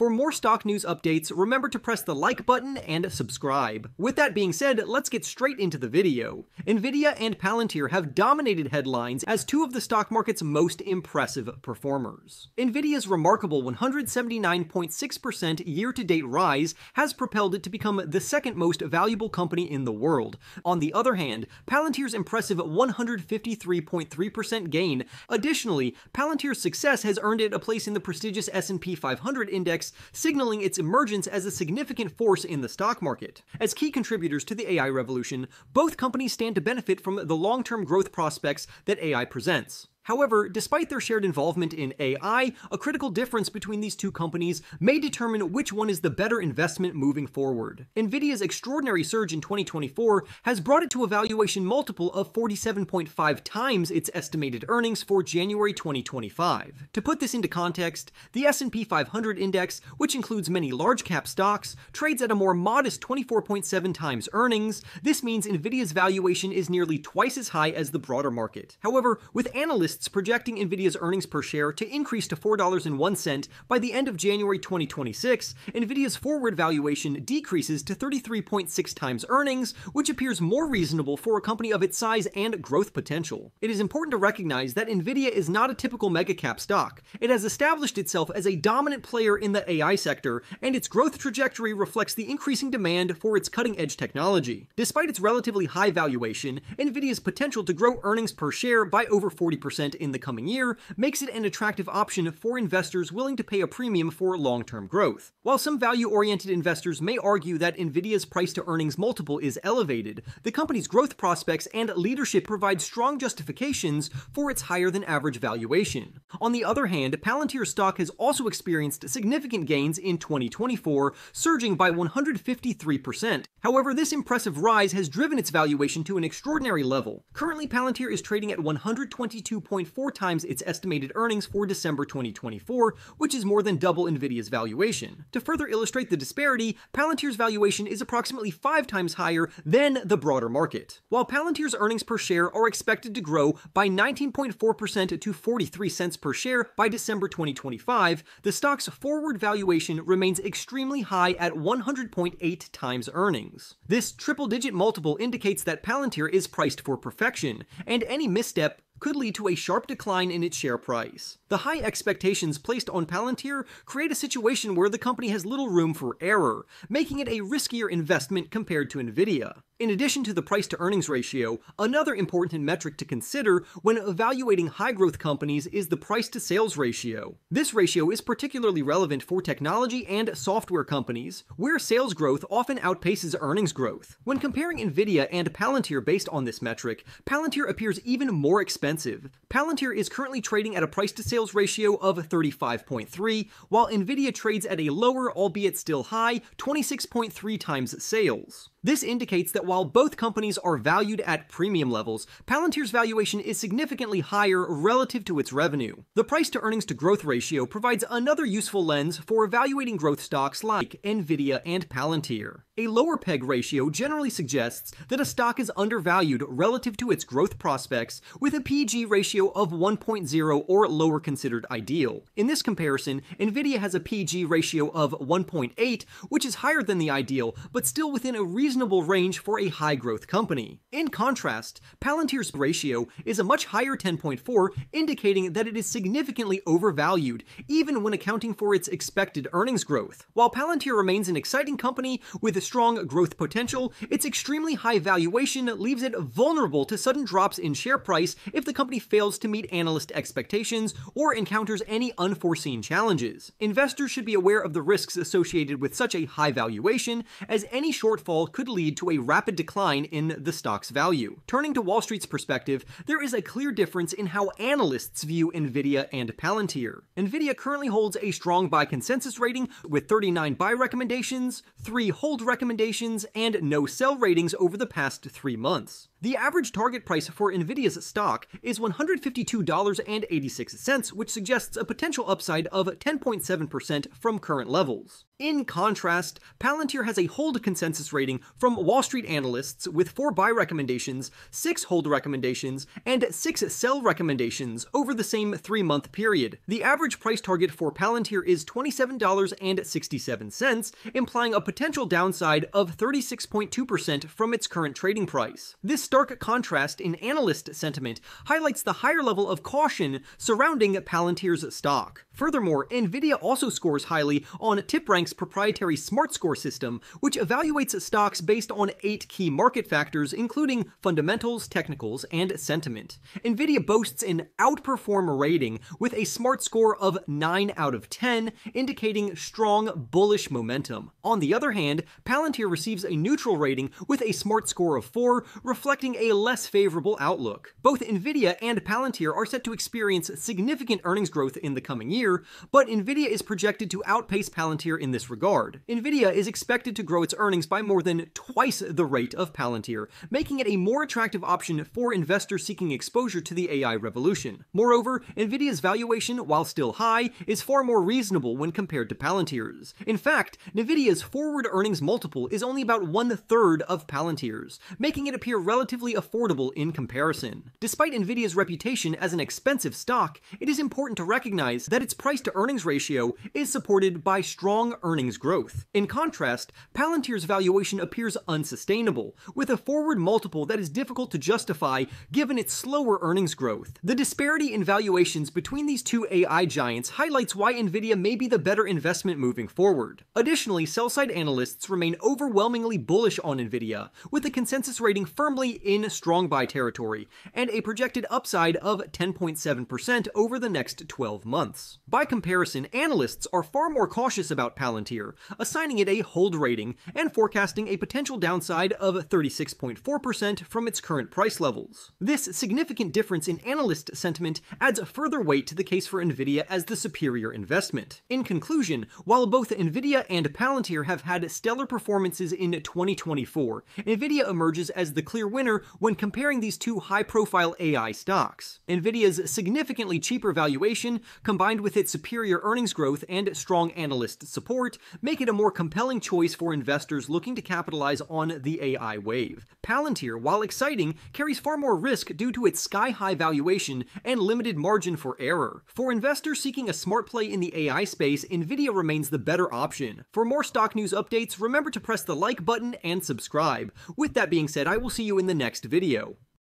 For more stock news updates, remember to press the like button and subscribe. With that being said, let's get straight into the video. Nvidia and Palantir have dominated headlines as two of the stock market's most impressive performers. Nvidia's remarkable 179.6% year-to-date rise has propelled it to become the second most valuable company in the world. On the other hand, Palantir's impressive 153.3% gain. Additionally, Palantir's success has earned it a place in the prestigious S&P 500 index, signaling its emergence as a significant force in the stock market. As key contributors to the AI revolution, both companies stand to benefit from the long-term growth prospects that AI presents. However, despite their shared involvement in AI, a critical difference between these two companies may determine which one is the better investment moving forward. Nvidia's extraordinary surge in 2024 has brought it to a valuation multiple of 47.5 times its estimated earnings for January 2025. To put this into context, the S&P 500 index, which includes many large-cap stocks, trades at a more modest 24.7 times earnings. This means Nvidia's valuation is nearly twice as high as the broader market. However, with analysts projecting Nvidia's earnings per share to increase to $4.01 by the end of January 2026, Nvidia's forward valuation decreases to 33.6 times earnings, which appears more reasonable for a company of its size and growth potential. It is important to recognize that Nvidia is not a typical megacap stock. It has established itself as a dominant player in the AI sector, and its growth trajectory reflects the increasing demand for its cutting-edge technology. Despite its relatively high valuation, Nvidia's potential to grow earnings per share by over 40% in the coming year makes it an attractive option for investors willing to pay a premium for long-term growth. While some value-oriented investors may argue that Nvidia's price to earnings multiple is elevated, the company's growth prospects and leadership provide strong justifications for its higher than average valuation. On the other hand, Palantir stock has also experienced significant gains in 2024, surging by 153%. However, this impressive rise has driven its valuation to an extraordinary level. Currently, Palantir is trading at 122 2.4 times its estimated earnings for December 2024, which is more than double Nvidia's valuation. To further illustrate the disparity, Palantir's valuation is approximately 5 times higher than the broader market. While Palantir's earnings per share are expected to grow by 19.4% to 43 cents per share by December 2025, the stock's forward valuation remains extremely high at 100.8 times earnings. This triple-digit multiple indicates that Palantir is priced for perfection, and any misstep could lead to a sharp decline in its share price. The high expectations placed on Palantir create a situation where the company has little room for error, making it a riskier investment compared to Nvidia. In addition to the price to earnings ratio, another important metric to consider when evaluating high growth companies is the price to sales ratio. This ratio is particularly relevant for technology and software companies, where sales growth often outpaces earnings growth. When comparing Nvidia and Palantir based on this metric, Palantir appears even more expensive. Palantir is currently trading at a price to sales ratio of 35.3, while Nvidia trades at a lower, albeit still high, 26.3 times sales. This indicates that while both companies are valued at premium levels, Palantir's valuation is significantly higher relative to its revenue. The price to earnings to growth ratio provides another useful lens for evaluating growth stocks like Nvidia and Palantir. A lower PEG ratio generally suggests that a stock is undervalued relative to its growth prospects, with a PEG ratio of 1.0 or lower considered ideal. In this comparison, Nvidia has a PEG ratio of 1.8, which is higher than the ideal, but still within a reasonable range for a high growth company. In contrast, Palantir's ratio is a much higher 10.4, indicating that it is significantly overvalued, even when accounting for its expected earnings growth. While Palantir remains an exciting company with a strong growth potential, its extremely high valuation leaves it vulnerable to sudden drops in share price if the company fails to meet analyst expectations or encounters any unforeseen challenges. Investors should be aware of the risks associated with such a high valuation, as any shortfall could lead to a rapid decline in the stock's value. Turning to Wall Street's perspective, there is a clear difference in how analysts view Nvidia and Palantir. Nvidia currently holds a strong buy consensus rating with 39 buy recommendations, 3 hold recommendations, and no sell ratings over the past 3 months. The average target price for Nvidia's stock is $152.86, which suggests a potential upside of 10.7% from current levels. In contrast, Palantir has a hold consensus rating from Wall Street analysts with 4 buy recommendations, 6 hold recommendations, and 6 sell recommendations over the same 3 month period. The average price target for Palantir is $27.67, implying a potential downside of 36.2% from its current trading price. This stark contrast in analyst sentiment highlights the higher level of caution surrounding Palantir's stock. Furthermore, Nvidia also scores highly on TipRanks' proprietary Smart Score system, which evaluates stocks based on eight key market factors, including fundamentals, technicals, and sentiment. Nvidia boasts an outperform rating with a Smart Score of 9 out of 10, indicating strong bullish momentum. On the other hand, Palantir receives a neutral rating with a Smart Score of 4, reflecting a less favorable outlook. Both Nvidia and Palantir are set to experience significant earnings growth in the coming year but Nvidia is projected to outpace Palantir in this regard. Nvidia is expected to grow its earnings by more than twice the rate of Palantir, making it a more attractive option for investors seeking exposure to the AI revolution. Moreover, Nvidia's valuation, while still high, is far more reasonable when compared to Palantir's. In fact, Nvidia's forward earnings multiple is only about one third of Palantir's, making it appear relatively affordable in comparison. Despite Nvidia's reputation as an expensive stock, it is important to recognize that its price to earnings ratio is supported by strong earnings growth. In contrast, Palantir's valuation appears unsustainable, with a forward multiple that is difficult to justify given its slower earnings growth. The disparity in valuations between these two AI giants highlights why Nvidia may be the better investment moving forward. Additionally, sell-side analysts remain overwhelmingly bullish on Nvidia, with the consensus rating firmly in strong buy territory, and a projected upside of 10.7% over the next 12 months. By comparison, analysts are far more cautious about Palantir, assigning it a hold rating and forecasting a potential downside of 36.4% from its current price levels. This significant difference in analyst sentiment adds further weight to the case for Nvidia as the superior investment. In conclusion, while both Nvidia and Palantir have had stellar performances in 2024, Nvidia emerges as the clear winner when comparing these two high-profile AI stocks. Nvidia's significantly cheaper valuation, combined with its superior earnings growth and strong analyst support, make it a more compelling choice for investors looking to capitalize on the AI wave. Palantir, while exciting, carries far more risk due to its sky-high valuation and limited margin for error. For investors seeking a smart play in the AI space, Nvidia remains the better option. For more stock news updates, remember to press the like button and subscribe. With that being said, I will see you in the next video.